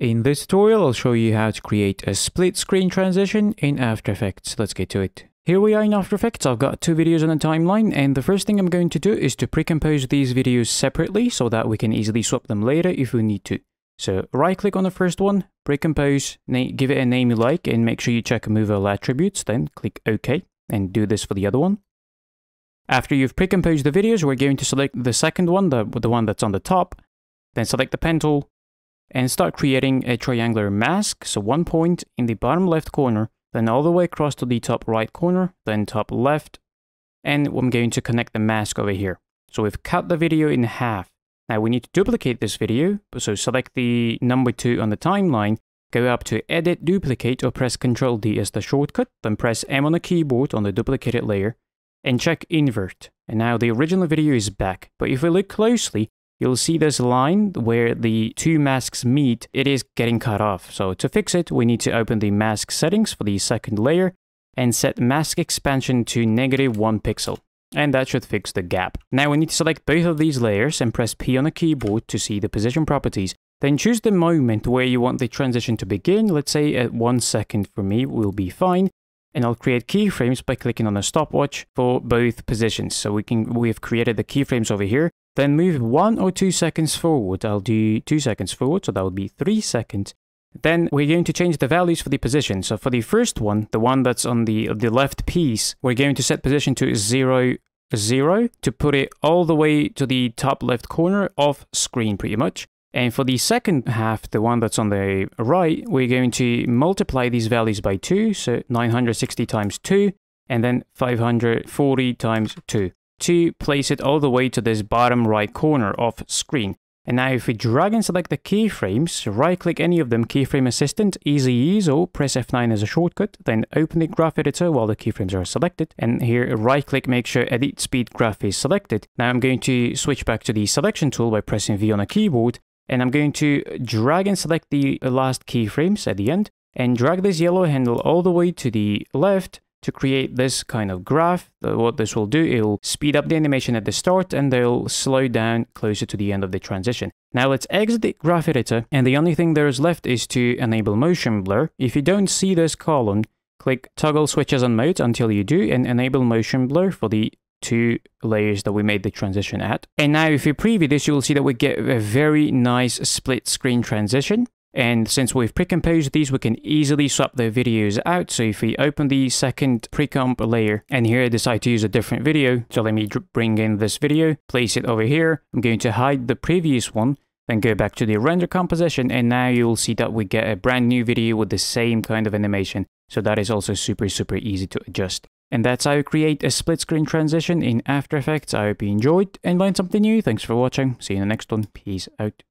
In this tutorial, I'll show you how to create a split screen transition in After Effects. Let's get to it. Here we are in After Effects. I've got two videos on the timeline, and the first thing I'm going to do is to pre-compose these videos separately so that we can easily swap them later if we need to. So right click on the first one, pre-compose, give it a name you like, and make sure you check Remove All Attributes, then click OK, and do this for the other one. After you've pre-composed the videos, we're going to select the second one, the, the one that's on the top, then select the pen tool, and start creating a triangular mask. So one point in the bottom left corner, then all the way across to the top right corner, then top left, and I'm going to connect the mask over here. So we've cut the video in half. Now we need to duplicate this video, so select the number 2 on the timeline, go up to Edit Duplicate or press Ctrl D as the shortcut, then press M on the keyboard on the duplicated layer, and check invert. And now the original video is back. But if we look closely, you'll see this line where the two masks meet, it is getting cut off. So to fix it, we need to open the mask settings for the second layer and set mask expansion to negative one pixel. And that should fix the gap. Now we need to select both of these layers and press P on the keyboard to see the position properties. Then choose the moment where you want the transition to begin. Let's say at one second for me will be fine and I'll create keyframes by clicking on the stopwatch for both positions. So we can we've created the keyframes over here. Then move one or two seconds forward. I'll do two seconds forward, so that would be three seconds. Then we're going to change the values for the position. So for the first one, the one that's on the the left piece, we're going to set position to zero zero to put it all the way to the top left corner of screen pretty much. And for the second half, the one that's on the right, we're going to multiply these values by 2, so 960 times 2, and then 540 times 2, to place it all the way to this bottom right corner of screen. And now if we drag and select the keyframes, right click any of them, keyframe assistant, easy ease, or oh, press F9 as a shortcut, then open the graph editor while the keyframes are selected. And here right click, make sure edit speed graph is selected. Now I'm going to switch back to the selection tool by pressing V on a keyboard and I'm going to drag and select the last keyframes at the end and drag this yellow handle all the way to the left to create this kind of graph. What this will do, it will speed up the animation at the start and they'll slow down closer to the end of the transition. Now let's exit the graph editor and the only thing there is left is to enable motion blur. If you don't see this column, click toggle switches on mode until you do and enable motion blur for the two layers that we made the transition at. And now if you preview this, you will see that we get a very nice split screen transition. And since we've pre-composed these, we can easily swap the videos out. So if we open the second pre-comp layer, and here I decide to use a different video, so let me bring in this video, place it over here. I'm going to hide the previous one, then go back to the render composition, and now you'll see that we get a brand new video with the same kind of animation. So that is also super, super easy to adjust. And that's how you create a split screen transition in After Effects. I hope you enjoyed and learned something new. Thanks for watching. See you in the next one. Peace out.